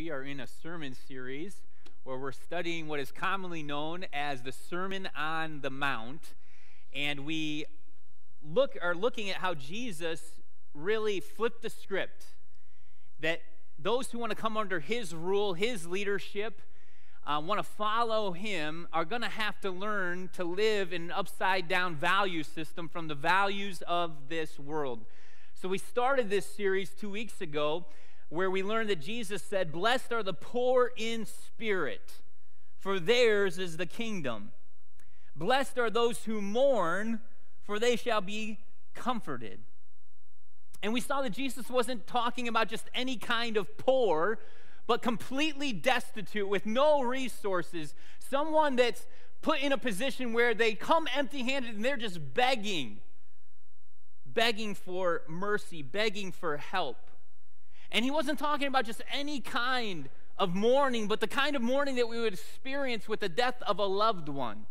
we are in a sermon series where we're studying what is commonly known as the Sermon on the Mount. And we look are looking at how Jesus really flipped the script. That those who want to come under his rule, his leadership, uh, want to follow him are going to have to learn to live in an upside down value system from the values of this world. So, we started this series two weeks ago where we learned that Jesus said, Blessed are the poor in spirit, for theirs is the kingdom. Blessed are those who mourn, for they shall be comforted. And we saw that Jesus wasn't talking about just any kind of poor, but completely destitute with no resources. Someone that's put in a position where they come empty handed and they're just begging, begging for mercy, begging for help. And he wasn't talking about just any kind of mourning, but the kind of mourning that we would experience with the death of a loved one.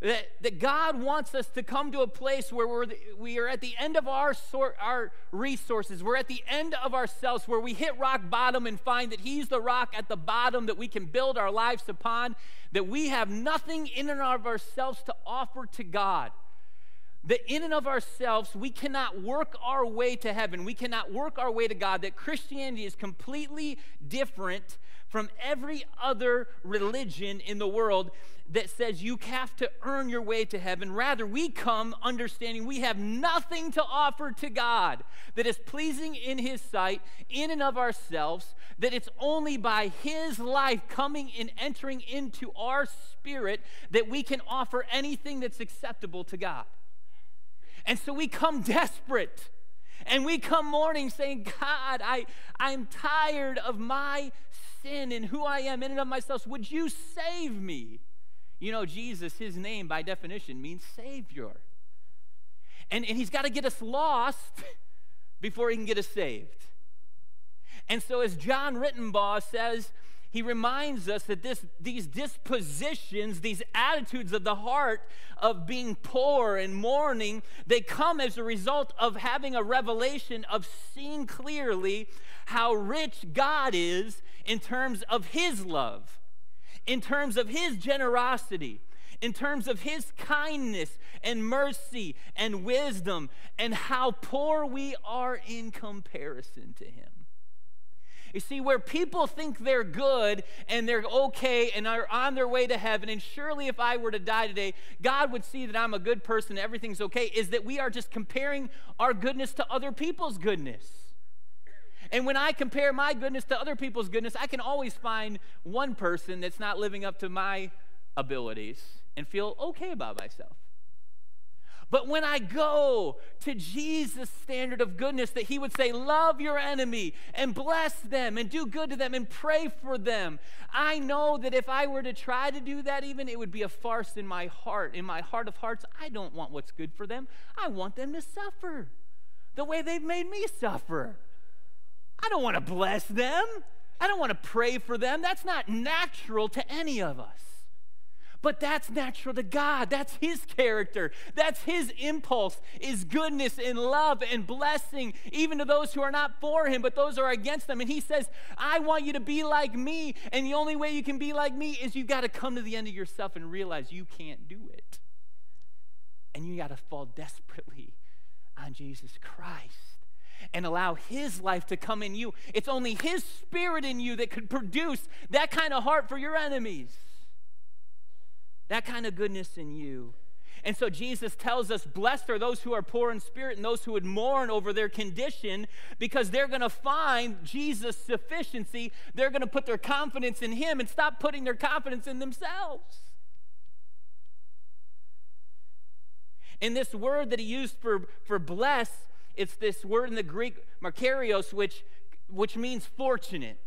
That, that God wants us to come to a place where we're the, we are at the end of our, sort, our resources. We're at the end of ourselves, where we hit rock bottom and find that He's the rock at the bottom that we can build our lives upon, that we have nothing in and of ourselves to offer to God that in and of ourselves we cannot work our way to heaven. We cannot work our way to god that christianity is completely different from every other religion in the world that says you have to earn your way to heaven. Rather we come understanding we have nothing to offer to god that is pleasing in his sight in and of ourselves that it's only by his life coming and entering into our spirit that we can offer anything that's acceptable to god and so we come desperate. And we come mourning saying, God, I, I'm tired of my sin and who I am in and of myself. Would you save me? You know, Jesus, his name by definition means Savior. And, and he's got to get us lost before he can get us saved. And so, as John Ritenbaugh says, he reminds us that this, these dispositions, these attitudes of the heart of being poor and mourning, they come as a result of having a revelation of seeing clearly how rich God is in terms of His love, in terms of His generosity, in terms of His kindness and mercy and wisdom, and how poor we are in comparison to Him. You see, where people think they're good and they're okay and are on their way to heaven, and surely if I were to die today, God would see that I'm a good person, everything's okay, is that we are just comparing our goodness to other people's goodness. And when I compare my goodness to other people's goodness, I can always find one person that's not living up to my abilities and feel okay about myself. But when I go to Jesus' standard of goodness, that He would say, Love your enemy and bless them and do good to them and pray for them, I know that if I were to try to do that, even, it would be a farce in my heart. In my heart of hearts, I don't want what's good for them. I want them to suffer the way they've made me suffer. I don't want to bless them, I don't want to pray for them. That's not natural to any of us. But that's natural to God. That's His character. That's His impulse, is goodness and love and blessing, even to those who are not for Him, but those who are against them. And He says, I want you to be like me. And the only way you can be like me is you've got to come to the end of yourself and realize you can't do it. And you got to fall desperately on Jesus Christ and allow His life to come in you. It's only His Spirit in you that could produce that kind of heart for your enemies. That kind of goodness in you. And so Jesus tells us, Blessed are those who are poor in spirit and those who would mourn over their condition because they're going to find Jesus' sufficiency. They're going to put their confidence in Him and stop putting their confidence in themselves. And this word that he used for, for bless, it's this word in the Greek, makarios, which, which means fortunate.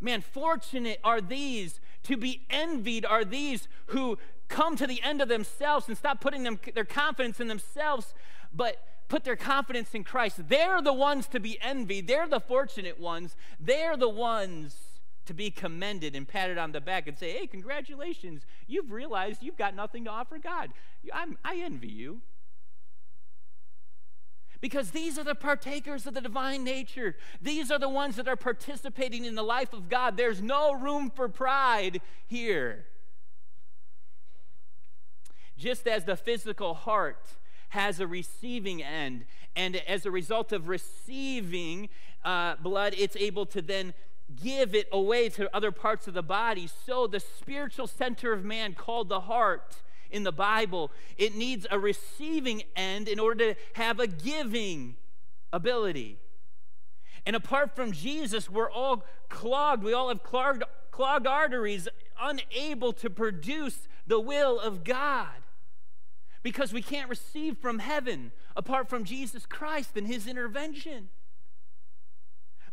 Man, fortunate are these, to be envied are these who come to the end of themselves and stop putting them, their confidence in themselves, but put their confidence in Christ. They're the ones to be envied. They're the fortunate ones. They're the ones to be commended and patted on the back and say, hey, congratulations. You've realized you've got nothing to offer God. I'm, I envy you. Because these are the partakers of the divine nature. These are the ones that are participating in the life of God. There's no room for pride here. Just as the physical heart has a receiving end, and as a result of receiving uh, blood, it's able to then give it away to other parts of the body. So the spiritual center of man, called the heart, in the Bible, it needs a receiving end in order to have a giving ability. And apart from Jesus, we're all clogged. We all have clogged, clogged arteries, unable to produce the will of God because we can't receive from heaven apart from Jesus Christ and his intervention.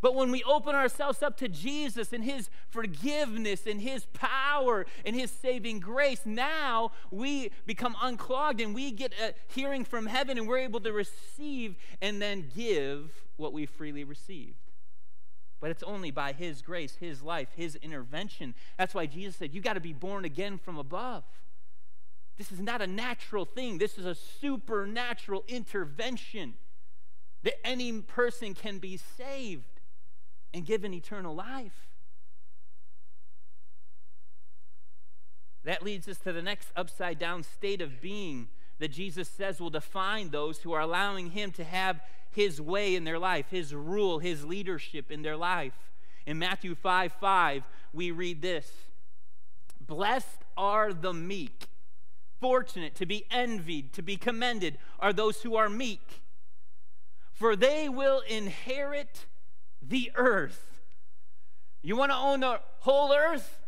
But when we open ourselves up to Jesus and His forgiveness and His power and His saving grace, now we become unclogged and we get a hearing from heaven and we're able to receive and then give what we freely received. But it's only by His grace, His life, His intervention. That's why Jesus said, You got to be born again from above. This is not a natural thing, this is a supernatural intervention that any person can be saved and given eternal life. That leads us to the next upside down state of being that Jesus says will define those who are allowing Him to have His way in their life, His rule, His leadership in their life. In Matthew 5 5, we read this Blessed are the meek, fortunate to be envied, to be commended are those who are meek, for they will inherit the earth. You want to own the whole earth?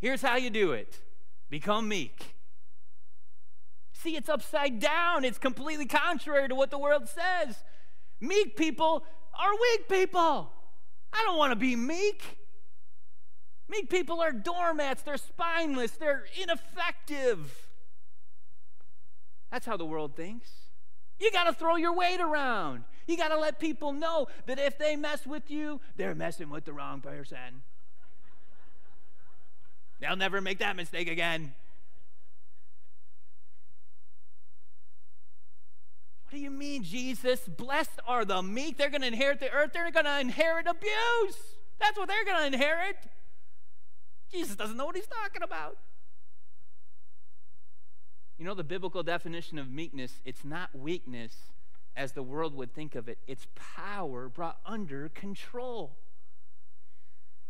Here's how you do it become meek. See, it's upside down. It's completely contrary to what the world says. Meek people are weak people. I don't want to be meek. Meek people are doormats, they're spineless, they're ineffective. That's how the world thinks. You got to throw your weight around. You got to let people know that if they mess with you, they're messing with the wrong person. They'll never make that mistake again. What do you mean, Jesus? Blessed are the meek. They're going to inherit the earth. They're going to inherit abuse. That's what they're going to inherit. Jesus doesn't know what he's talking about. You know the biblical definition of meekness? It's not weakness, as the world would think of it, it's power brought under control.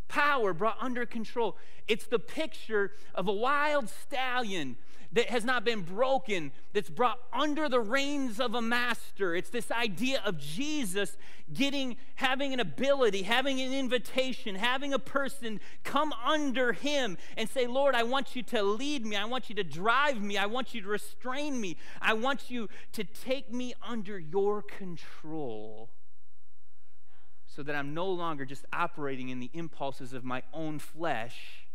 Power brought under control. It's the picture of a wild stallion that has not been broken, that's brought under the reins of a master. It's this idea of Jesus getting, having an ability, having an invitation, having a person come under him and say, Lord, I want you to lead me. I want you to drive me. I want you to restrain me. I want you to take me under your control so that I'm no longer just operating in the impulses of my own flesh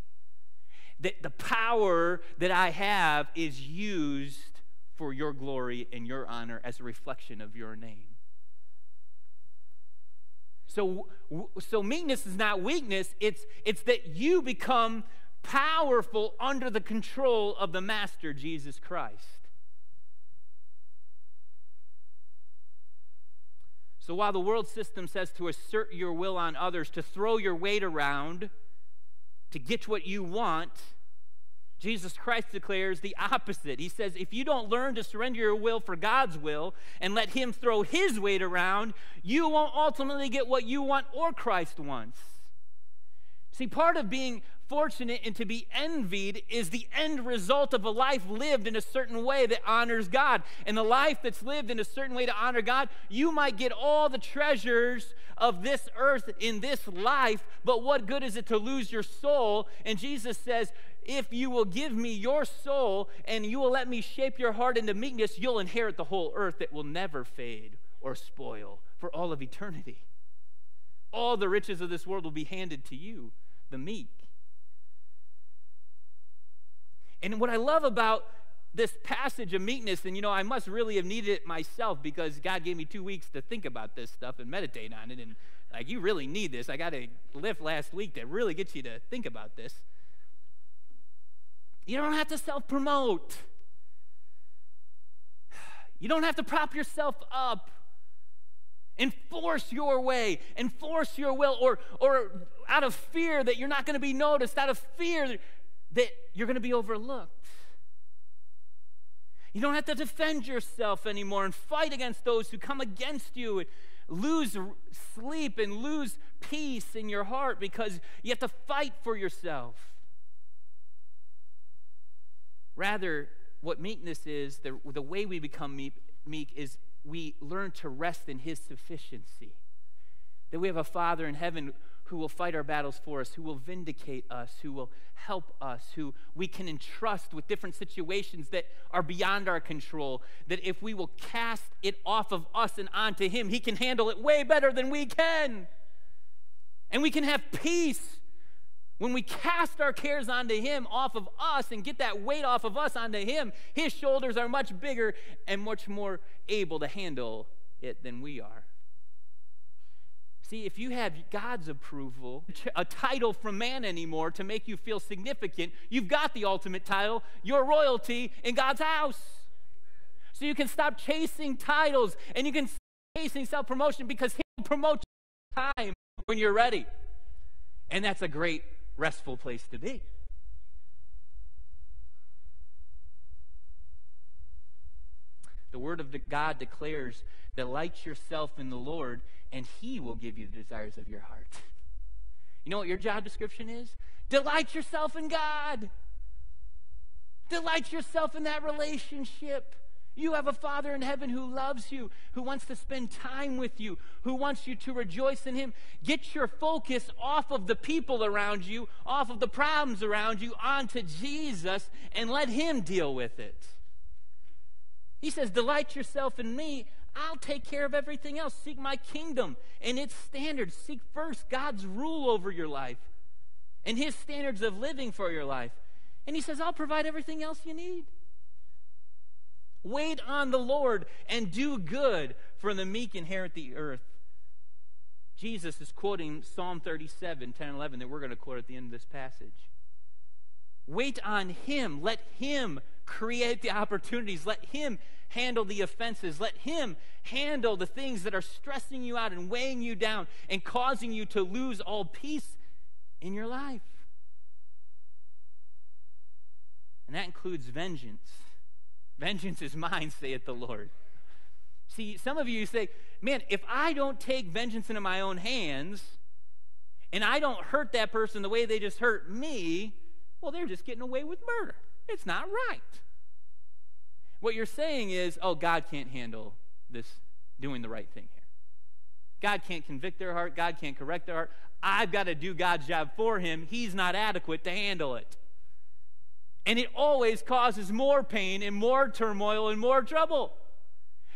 that the power that I have is used for your glory and your honor as a reflection of your name. So, so meekness is not weakness, it's, it's that you become powerful under the control of the Master, Jesus Christ. So while the world system says to assert your will on others, to throw your weight around, to get what you want, Jesus Christ declares the opposite. He says, if you don't learn to surrender your will for God's will and let Him throw His weight around, you won't ultimately get what you want or Christ wants. See, part of being fortunate and to be envied is the end result of a life lived in a certain way that honors God. And the life that's lived in a certain way to honor God, you might get all the treasures of this earth in this life, but what good is it to lose your soul? And Jesus says, if you will give me your soul and you will let me shape your heart into meekness, you'll inherit the whole earth that will never fade or spoil for all of eternity. All the riches of this world will be handed to you, the meek. And what I love about this passage of meekness, and you know, I must really have needed it myself because God gave me two weeks to think about this stuff and meditate on it. And like, you really need this. I got a lift last week that really gets you to think about this. You don't have to self promote. You don't have to prop yourself up. Enforce your way, enforce your will, or, or out of fear that you're not going to be noticed, out of fear that you're going to be overlooked. You don't have to defend yourself anymore and fight against those who come against you and lose sleep and lose peace in your heart because you have to fight for yourself. Rather, what meekness is, the, the way we become meek, meek is we learn to rest in His sufficiency. That we have a Father in heaven who will fight our battles for us, who will vindicate us, who will help us, who we can entrust with different situations that are beyond our control. That if we will cast it off of us and onto Him, He can handle it way better than we can. And we can have peace when we cast our cares onto Him off of us and get that weight off of us onto Him, His shoulders are much bigger and much more able to handle it than we are. See, if you have God's approval, a title from man anymore to make you feel significant, you've got the ultimate title, your royalty in God's house. So you can stop chasing titles and you can stop chasing self promotion because He'll promote you time when you're ready. And that's a great restful place to be. The Word of God declares, Delight yourself in the Lord, and He will give you the desires of your heart. You know what your job description is? Delight yourself in God. Delight yourself in that relationship. You have a Father in heaven who loves you, who wants to spend time with you, who wants you to rejoice in Him. Get your focus off of the people around you, off of the problems around you, onto Jesus, and let Him deal with it. He says, Delight yourself in me. I'll take care of everything else. Seek my kingdom and its standards. Seek first God's rule over your life and His standards of living for your life. And He says, I'll provide everything else you need. Wait on the Lord and do good, for the meek inherit the earth. Jesus is quoting Psalm 37, 10 and 11, that we're going to quote at the end of this passage. Wait on Him. Let Him create the opportunities. Let Him handle the offenses. Let Him handle the things that are stressing you out and weighing you down and causing you to lose all peace in your life. And that includes vengeance. Vengeance is mine, saith the Lord. See, some of you say, man, if I don't take vengeance into my own hands and I don't hurt that person the way they just hurt me, well, they're just getting away with murder. It's not right. What you're saying is, oh, God can't handle this doing the right thing here. God can't convict their heart. God can't correct their heart. I've got to do God's job for him. He's not adequate to handle it. And it always causes more pain and more turmoil and more trouble.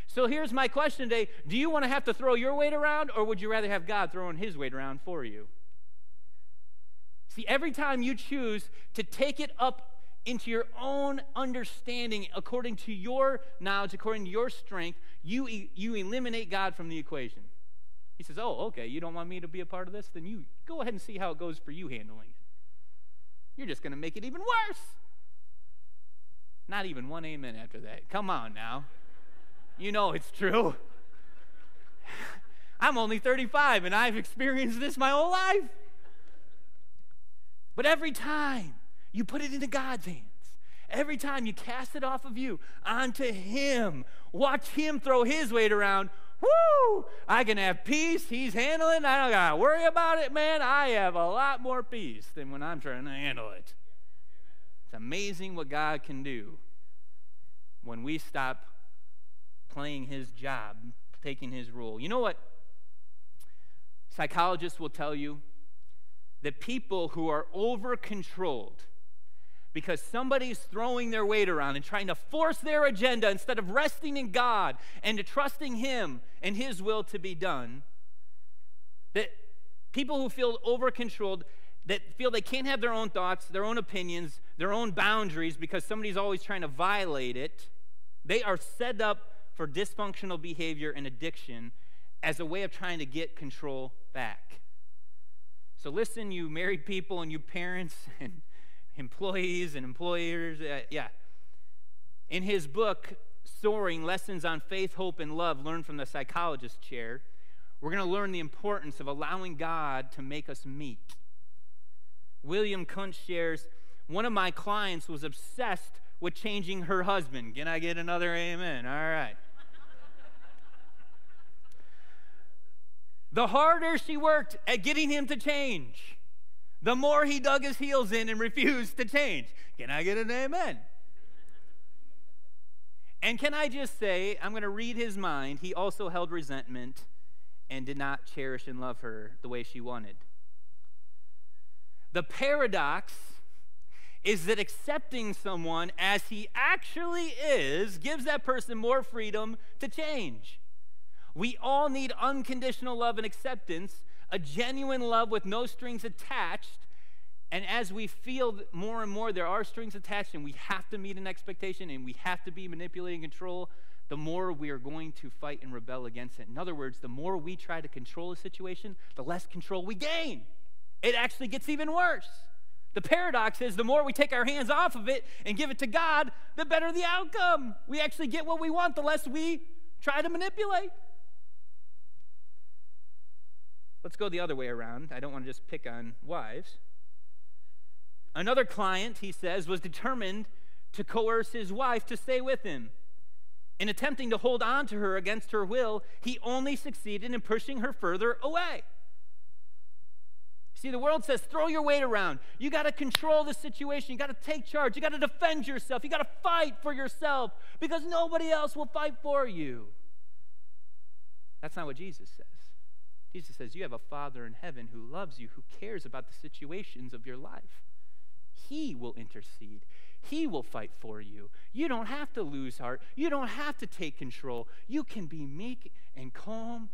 So here's my question today Do you want to have to throw your weight around, or would you rather have God throwing his weight around for you? See, every time you choose to take it up into your own understanding according to your knowledge, according to your strength, you, you eliminate God from the equation. He says, Oh, okay, you don't want me to be a part of this? Then you go ahead and see how it goes for you handling it. You're just going to make it even worse. Not even one amen after that. Come on now. You know it's true. I'm only 35 and I've experienced this my whole life. But every time you put it into God's hands, every time you cast it off of you onto Him, watch Him throw His weight around. Woo! I can have peace. He's handling. I don't got to worry about it, man. I have a lot more peace than when I'm trying to handle it. It's amazing what God can do when we stop playing his job, taking his role. You know what? Psychologists will tell you that people who are over controlled because somebody's throwing their weight around and trying to force their agenda instead of resting in God and to trusting Him and His will to be done, that people who feel over controlled, that feel they can't have their own thoughts, their own opinions, their own boundaries because somebody's always trying to violate it. They are set up for dysfunctional behavior and addiction as a way of trying to get control back. So, listen, you married people and you parents and employees and employers. Uh, yeah. In his book, Soaring Lessons on Faith, Hope, and Love, learned from the psychologist chair, we're going to learn the importance of allowing God to make us meet. William Kuntz shares one of my clients was obsessed with changing her husband. Can I get another amen? All right. the harder she worked at getting him to change, the more he dug his heels in and refused to change. Can I get an amen? And can I just say, I'm going to read his mind. He also held resentment and did not cherish and love her the way she wanted. The paradox is that accepting someone as he actually is gives that person more freedom to change. We all need unconditional love and acceptance, a genuine love with no strings attached. And as we feel more and more there are strings attached and we have to meet an expectation and we have to be manipulating control, the more we are going to fight and rebel against it. In other words, the more we try to control a situation, the less control we gain. It actually gets even worse. The paradox is the more we take our hands off of it and give it to God, the better the outcome. We actually get what we want, the less we try to manipulate. Let's go the other way around. I don't want to just pick on wives. Another client, he says, was determined to coerce his wife to stay with him. In attempting to hold on to her against her will, he only succeeded in pushing her further away. See, the world says throw your weight around. You got to control the situation. You got to take charge. You got to defend yourself. You got to fight for yourself because nobody else will fight for you. That's not what Jesus says. Jesus says, You have a Father in heaven who loves you, who cares about the situations of your life. He will intercede. He will fight for you. You don't have to lose heart. You don't have to take control. You can be meek and calm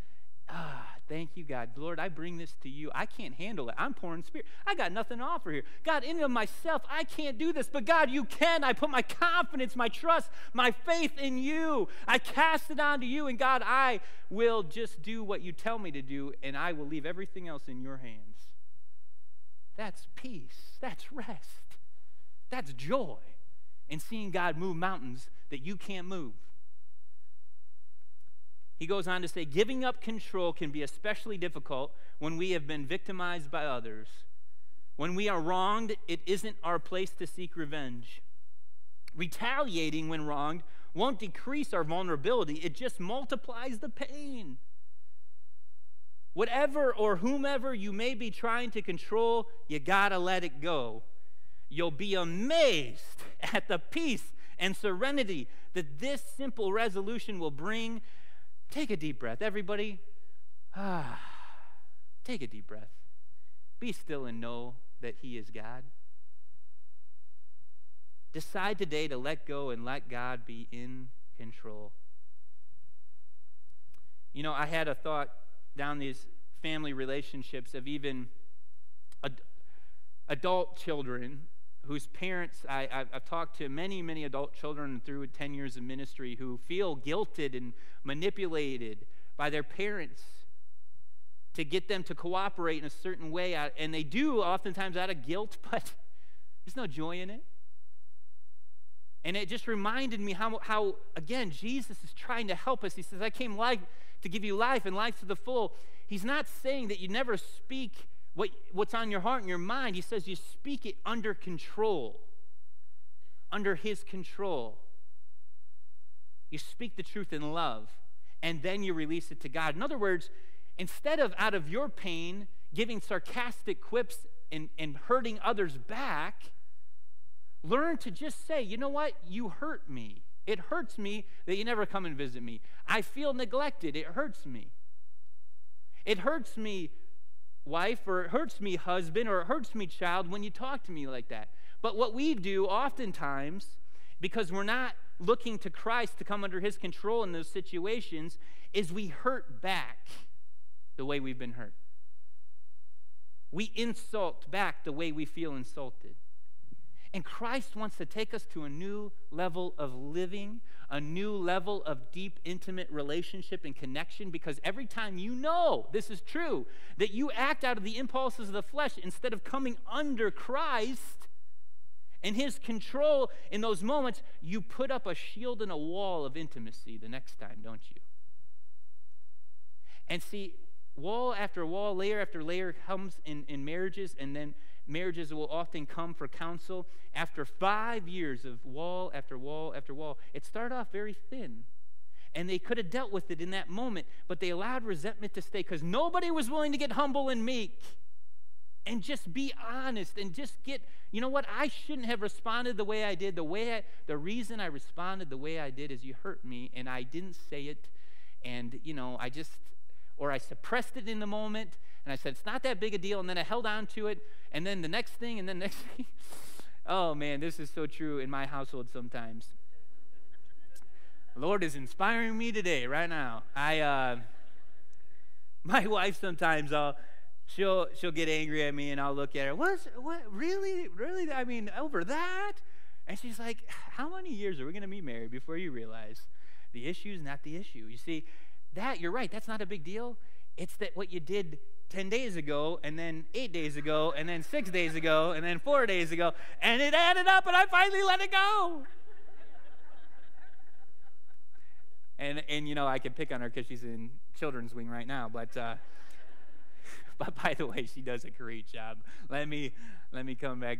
Ah, thank you, God. Lord, I bring this to you. I can't handle it. I'm poor in spirit. I got nothing to offer here. God, in of myself, I can't do this. But God, you can. I put my confidence, my trust, my faith in you. I cast it onto you. And God, I will just do what you tell me to do, and I will leave everything else in your hands. That's peace. That's rest. That's joy in seeing God move mountains that you can't move. He goes on to say, giving up control can be especially difficult when we have been victimized by others. When we are wronged, it isn't our place to seek revenge. Retaliating when wronged won't decrease our vulnerability, it just multiplies the pain. Whatever or whomever you may be trying to control, you gotta let it go. You'll be amazed at the peace and serenity that this simple resolution will bring Take a deep breath. Everybody, ah, take a deep breath. Be still and know that He is God. Decide today to let go and let God be in control. You know, I had a thought down these family relationships of even ad- adult children whose parents, I, have talked to many, many adult children through 10 years of ministry who feel guilted and manipulated by their parents to get them to cooperate in a certain way. And they do oftentimes out of guilt, but there's no joy in it. And it just reminded me how, how, again, Jesus is trying to help us. He says, I came life to give you life and life to the full. He's not saying that you never speak what, what's on your heart and your mind, he says you speak it under control, under his control. You speak the truth in love, and then you release it to God. In other words, instead of out of your pain giving sarcastic quips and, and hurting others back, learn to just say, you know what? You hurt me. It hurts me that you never come and visit me. I feel neglected. It hurts me. It hurts me wife, or it hurts me, husband, or it hurts me, child, when you talk to me like that. But what we do oftentimes, because we're not looking to Christ to come under his control in those situations, is we hurt back the way we've been hurt. We insult back the way we feel insulted. And Christ wants to take us to a new level of living, a new level of deep, intimate relationship and connection because every time you know this is true, that you act out of the impulses of the flesh instead of coming under Christ and his control in those moments, you put up a shield and a wall of intimacy the next time, don't you? And see, wall after wall, layer after layer comes in, in marriages, and then marriages will often come for counsel. After five years of wall after wall after wall, it started off very thin. And they could have dealt with it in that moment, but they allowed resentment to stay because nobody was willing to get humble and meek and just be honest and just get you know what i shouldn't have responded the way i did the way I, the reason i responded the way i did is you hurt me and i didn't say it and you know i just or I suppressed it in the moment and I said, it's not that big a deal. And then I held on to it. And then the next thing, and then the next thing. oh man, this is so true in my household sometimes. Lord is inspiring me today, right now. I, uh, my wife sometimes, I'll, she'll, she'll get angry at me and I'll look at her. What's, what, really? Really? I mean, over that? And she's like, how many years are we going to be married before you realize the issue is not the issue? You see, that, you're right, that's not a big deal. It's that what you did 10 days ago, and then eight days ago, and then six days ago, and then four days ago, and it added up, and I finally let it go. and, and you know, I can pick on her because she's in children's wing right now, but. Uh, but by the way, she does a great job. Let me let me come back.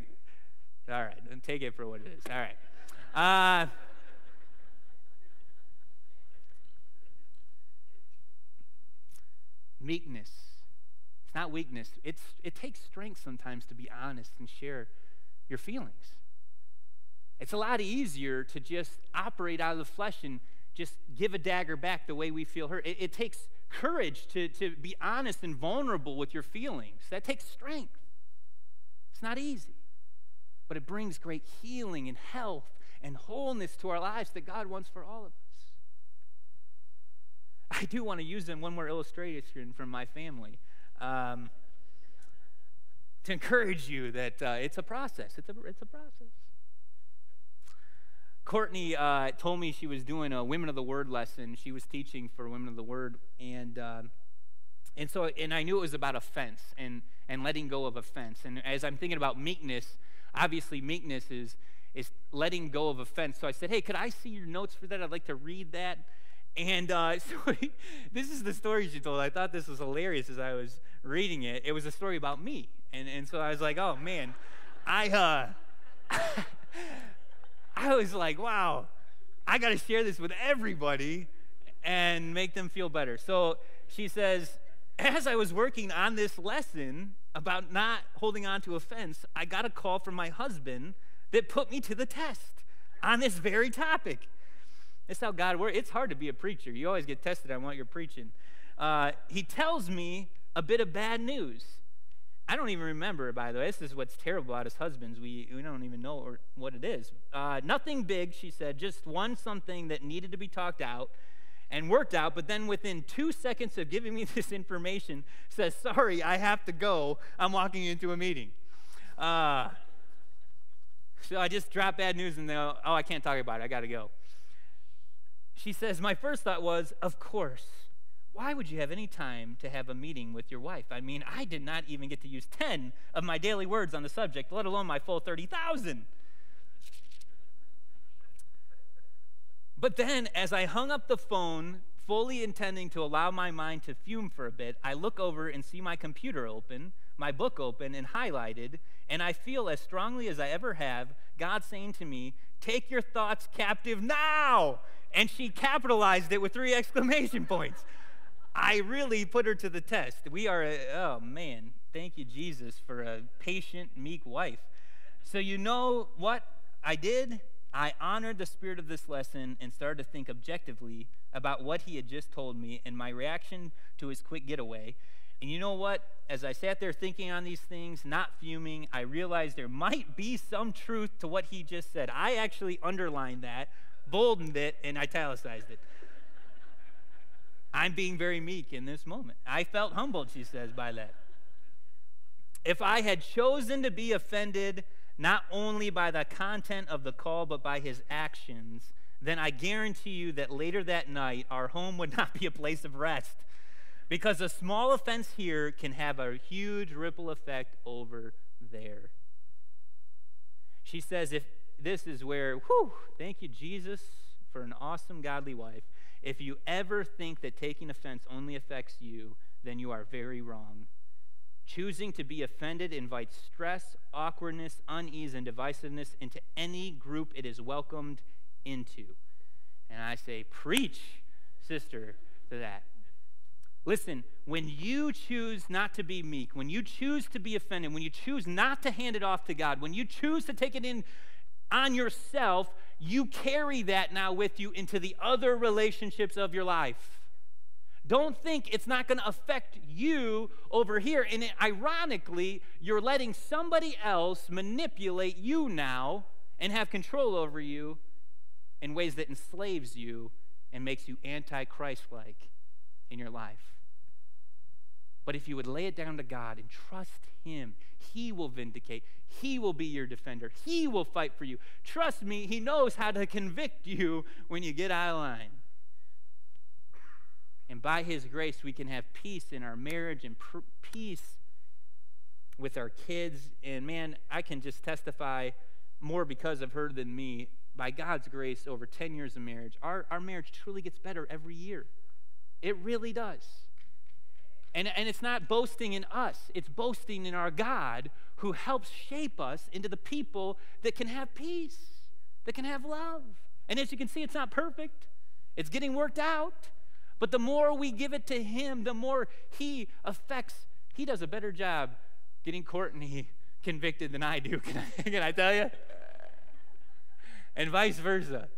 All right, take it for what it is. All right. Uh, meekness. It's not weakness. It's, it takes strength sometimes to be honest and share your feelings. It's a lot easier to just operate out of the flesh and just give a dagger back the way we feel hurt. It, it takes courage to, to be honest and vulnerable with your feelings. That takes strength. It's not easy, but it brings great healing and health and wholeness to our lives that God wants for all of us. I do want to use them one more illustration from my family um, to encourage you that uh, it's a process. It's a, it's a process. Courtney uh, told me she was doing a Women of the Word lesson. She was teaching for Women of the Word, and uh, and so and I knew it was about offense and and letting go of offense. And as I'm thinking about meekness, obviously meekness is is letting go of offense. So I said, "Hey, could I see your notes for that? I'd like to read that." And uh, so this is the story she told. I thought this was hilarious as I was reading it. It was a story about me. And, and so I was like, oh man, I, uh, I was like, wow, I got to share this with everybody and make them feel better. So she says, as I was working on this lesson about not holding on to offense, I got a call from my husband that put me to the test on this very topic. That's how God works. It's hard to be a preacher. You always get tested on what you're preaching. Uh, he tells me a bit of bad news. I don't even remember, by the way. This is what's terrible about us husbands. We, we don't even know what it is. Uh, nothing big, she said, just one something that needed to be talked out and worked out, but then within two seconds of giving me this information, says, Sorry, I have to go. I'm walking into a meeting. Uh, so I just drop bad news and go, Oh, I can't talk about it. I got to go she says, My first thought was, Of course. Why would you have any time to have a meeting with your wife? I mean, I did not even get to use 10 of my daily words on the subject, let alone my full 30,000. But then, as I hung up the phone, fully intending to allow my mind to fume for a bit, I look over and see my computer open, my book open and highlighted, and I feel as strongly as I ever have God saying to me, Take your thoughts captive now and she capitalized it with three exclamation points. I really put her to the test. We are, a, oh man, thank you, Jesus, for a patient, meek wife. So, you know what I did? I honored the spirit of this lesson and started to think objectively about what he had just told me and my reaction to his quick getaway. And you know what? As I sat there thinking on these things, not fuming, I realized there might be some truth to what he just said. I actually underlined that boldened it and italicized it. I'm being very meek in this moment. I felt humbled, she says, by that. If I had chosen to be offended not only by the content of the call, but by his actions, then I guarantee you that later that night, our home would not be a place of rest. Because a small offense here can have a huge ripple effect over there. She says, if this is where, whew, thank you, Jesus, for an awesome, godly wife. If you ever think that taking offense only affects you, then you are very wrong. Choosing to be offended invites stress, awkwardness, unease, and divisiveness into any group it is welcomed into. And I say, Preach, sister, to that. Listen, when you choose not to be meek, when you choose to be offended, when you choose not to hand it off to God, when you choose to take it in on yourself, you carry that now with you into the other relationships of your life. Don't think it's not going to affect you over here. And ironically, you're letting somebody else manipulate you now and have control over you in ways that enslaves you and makes you anti Christ like in your life. But if you would lay it down to God and trust Him, He will vindicate. He will be your defender. He will fight for you. Trust me, He knows how to convict you when you get out of line. And by His grace, we can have peace in our marriage and pr- peace with our kids. And man, I can just testify more because of her than me. By God's grace, over 10 years of marriage, our, our marriage truly gets better every year. It really does. And, and it's not boasting in us, it's boasting in our God who helps shape us into the people that can have peace, that can have love. And as you can see, it's not perfect, it's getting worked out. But the more we give it to Him, the more He affects, He does a better job getting Courtney convicted than I do. Can I, can I tell you? And vice versa.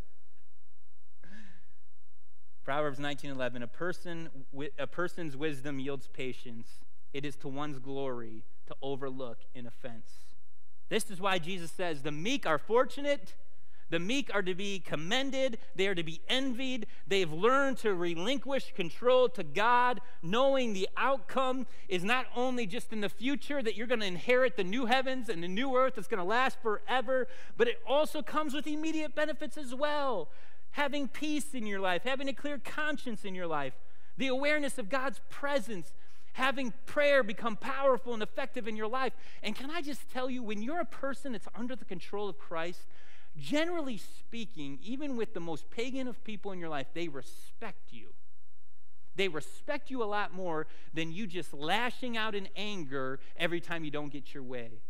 Proverbs 19:11 a person a person's wisdom yields patience. It is to one's glory to overlook an offense. This is why Jesus says the meek are fortunate. The meek are to be commended. They are to be envied. They've learned to relinquish control to God knowing the outcome is not only just in the future that you're going to inherit the new heavens and the new earth that's going to last forever but it also comes with immediate benefits as well having peace in your life, having a clear conscience in your life, the awareness of God's presence, having prayer become powerful and effective in your life. And can I just tell you, when you're a person that's under the control of Christ, generally speaking, even with the most pagan of people in your life, they respect you. They respect you a lot more than you just lashing out in anger every time you don't get your way.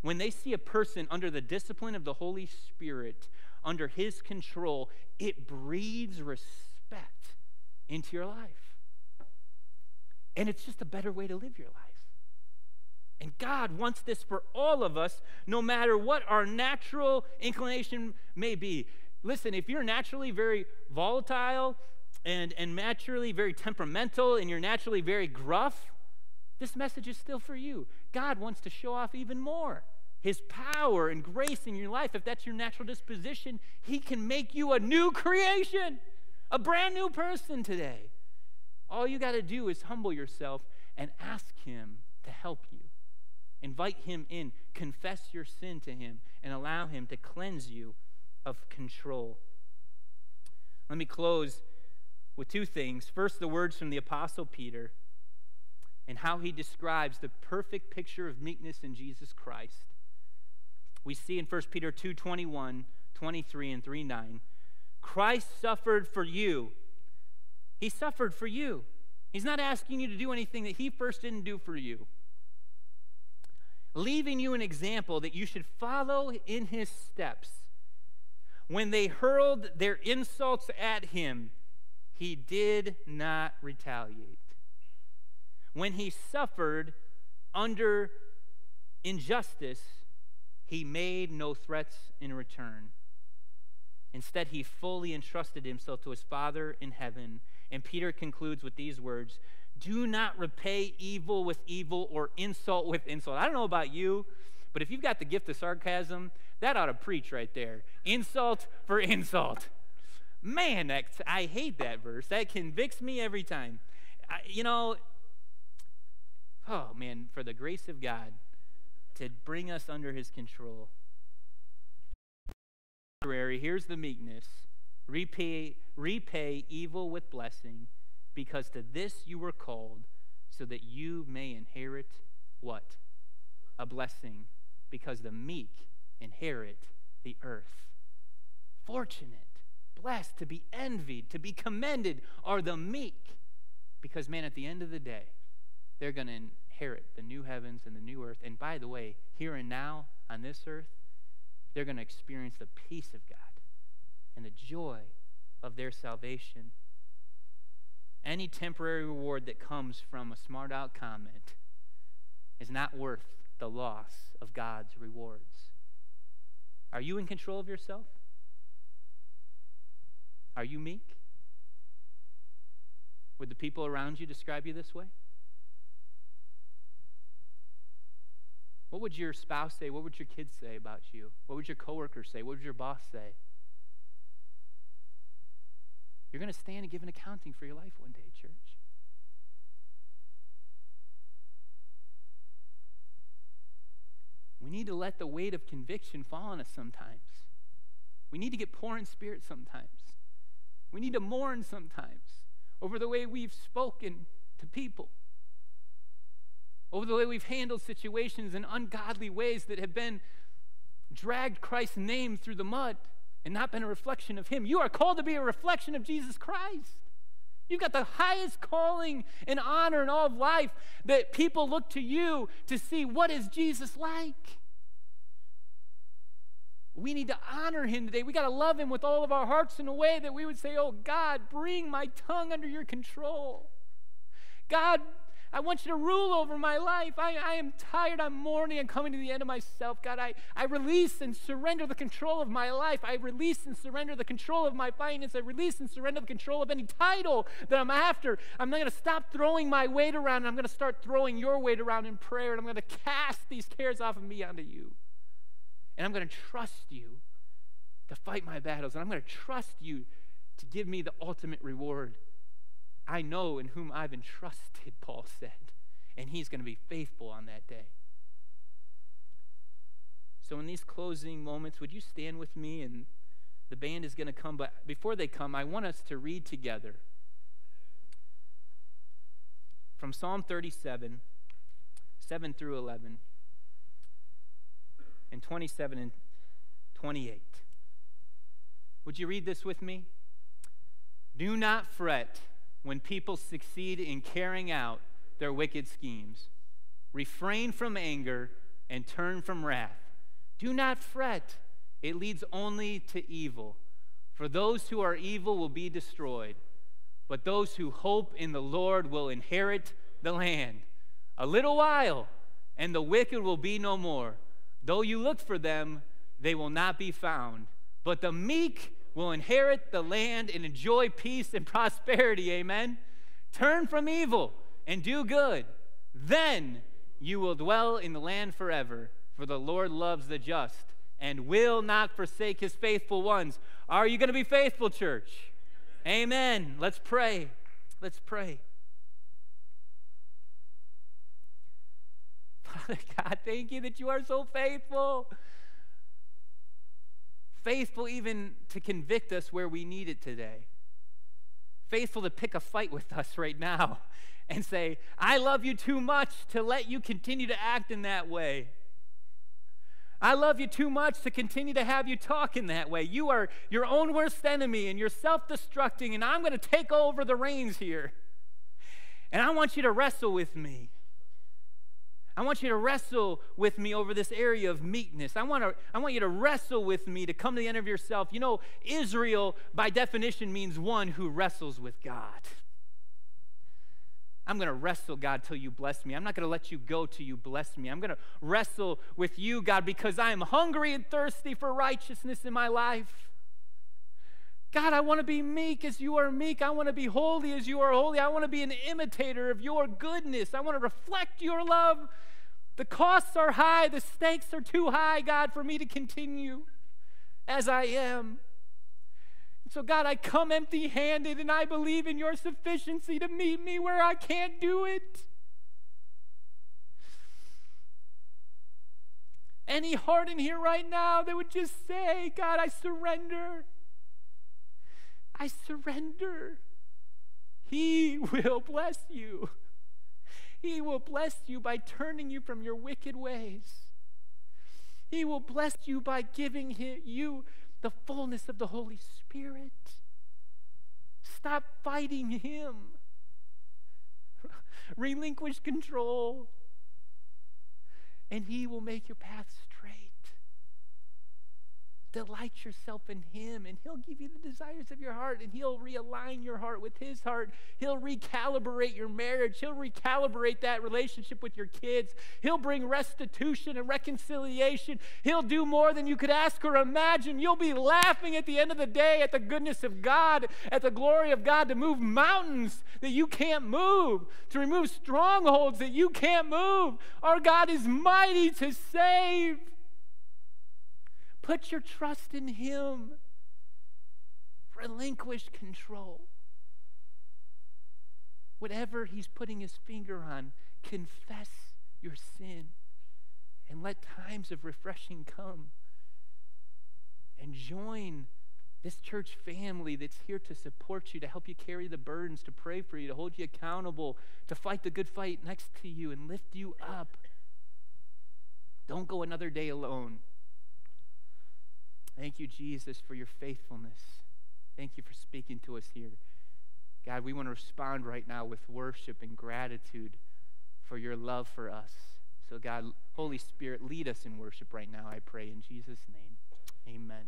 When they see a person under the discipline of the Holy Spirit, under His control, it breeds respect into your life. And it's just a better way to live your life. And God wants this for all of us, no matter what our natural inclination may be. Listen, if you're naturally very volatile and, and naturally very temperamental and you're naturally very gruff, this message is still for you. God wants to show off even more his power and grace in your life, if that's your natural disposition, he can make you a new creation, a brand new person today. All you got to do is humble yourself and ask him to help you. Invite him in, confess your sin to him, and allow him to cleanse you of control. Let me close with two things. First, the words from the Apostle Peter and how he describes the perfect picture of meekness in Jesus Christ we see in 1 Peter 2 21, 23, and 3 9. Christ suffered for you. He suffered for you. He's not asking you to do anything that he first didn't do for you. Leaving you an example that you should follow in his steps. When they hurled their insults at him, he did not retaliate. When he suffered under injustice, he made no threats in return. Instead, he fully entrusted himself to his Father in heaven. And Peter concludes with these words Do not repay evil with evil or insult with insult. I don't know about you, but if you've got the gift of sarcasm, that ought to preach right there. Insult for insult. Man, that, I hate that verse. That convicts me every time. I, you know, oh man, for the grace of God, to bring us under his control. Here's the meekness repay, repay evil with blessing, because to this you were called, so that you may inherit what? A blessing, because the meek inherit the earth. Fortunate, blessed, to be envied, to be commended are the meek, because, man, at the end of the day, they're going to inherit the new heavens and the new earth. And by the way, here and now on this earth, they're going to experience the peace of God and the joy of their salvation. Any temporary reward that comes from a smart out comment is not worth the loss of God's rewards. Are you in control of yourself? Are you meek? Would the people around you describe you this way? What would your spouse say? What would your kids say about you? What would your coworkers say? What would your boss say? You're going to stand and give an accounting for your life one day, church. We need to let the weight of conviction fall on us sometimes. We need to get poor in spirit sometimes. We need to mourn sometimes over the way we've spoken to people over the way we've handled situations in ungodly ways that have been dragged Christ's name through the mud and not been a reflection of Him. You are called to be a reflection of Jesus Christ. You've got the highest calling and honor in all of life that people look to you to see what is Jesus like. We need to honor him today. We got to love him with all of our hearts in a way that we would say, Oh God, bring my tongue under your control. God, I want you to rule over my life. I, I am tired. I'm mourning. I'm coming to the end of myself. God, I, I release and surrender the control of my life. I release and surrender the control of my finance. I release and surrender the control of any title that I'm after. I'm not going to stop throwing my weight around. I'm going to start throwing your weight around in prayer. And I'm going to cast these cares off of me onto you. And I'm going to trust you to fight my battles. And I'm going to trust you to give me the ultimate reward I know in whom I've entrusted, Paul said, and he's going to be faithful on that day. So, in these closing moments, would you stand with me? And the band is going to come, but before they come, I want us to read together from Psalm 37, 7 through 11, and 27 and 28. Would you read this with me? Do not fret when people succeed in carrying out their wicked schemes. Refrain from anger and turn from wrath. Do not fret, it leads only to evil. For those who are evil will be destroyed, but those who hope in the Lord will inherit the land. A little while, and the wicked will be no more. Though you look for them, they will not be found. But the meek will inherit the land and enjoy peace and prosperity. Amen. Turn from evil and do good. Then you will dwell in the land forever, for the Lord loves the just and will not forsake his faithful ones. Are you going to be faithful, church? Amen. Let's pray. Let's pray. Father God, thank you that you are so faithful faithful even to convict us where we need it today, faithful to pick a fight with us right now and say, I love you too much to let you continue to act in that way. I love you too much to continue to have you talk in that way. You are your own worst enemy and you're self destructing, and I'm going to take over the reins here. And I want you to wrestle with me. I want you to wrestle with me over this area of meekness. I want, to, I want you to wrestle with me to come to the end of yourself. You know, Israel, by definition, means one who wrestles with God. I'm going to wrestle, God, till you bless me. I'm not going to let you go till you bless me. I'm going to wrestle with you, God, because I am hungry and thirsty for righteousness in my life. God, I want to be meek as you are meek. I want to be holy as you are holy. I want to be an imitator of your goodness. I want to reflect your love. The costs are high, the stakes are too high, God, for me to continue as I am. So, God, I come empty handed and I believe in your sufficiency to meet me where I can't do it. Any heart in here right now that would just say, God, I surrender. I surrender. He will bless you. He will bless you by turning you from your wicked ways. He will bless you by giving you the fullness of the Holy Spirit. Stop fighting Him. Relinquish control. And He will make your path. Delight yourself in Him, and He'll give you the desires of your heart, and He'll realign your heart with His heart. He'll recalibrate your marriage. He'll recalibrate that relationship with your kids. He'll bring restitution and reconciliation. He'll do more than you could ask or imagine. You'll be laughing at the end of the day at the goodness of God, at the glory of God to move mountains that you can't move, to remove strongholds that you can't move. Our God is mighty to save. Put your trust in Him. Relinquish control. Whatever He's putting His finger on, confess your sin and let times of refreshing come. And join this church family that's here to support you, to help you carry the burdens, to pray for you, to hold you accountable, to fight the good fight next to you and lift you up. Don't go another day alone. Thank you, Jesus, for your faithfulness. Thank you for speaking to us here. God, we want to respond right now with worship and gratitude for your love for us. So, God, Holy Spirit, lead us in worship right now, I pray. In Jesus' name, amen.